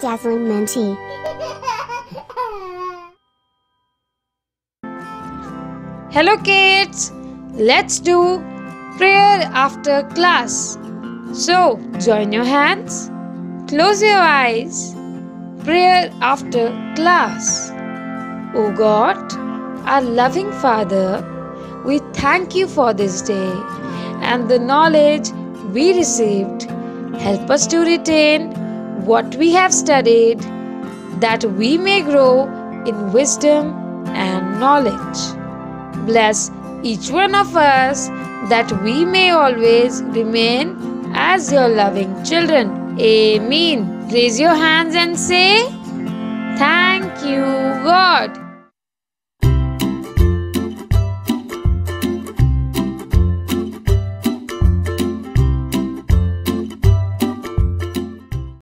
Dazzling Mentee. Hello, kids. Let's do prayer after class. So, join your hands, close your eyes. Prayer after class. O God, our loving Father, we thank you for this day and the knowledge we received. Help us to retain what we have studied, that we may grow in wisdom and knowledge. Bless each one of us that we may always remain as your loving children. Amen. Raise your hands and say, Thank you, God.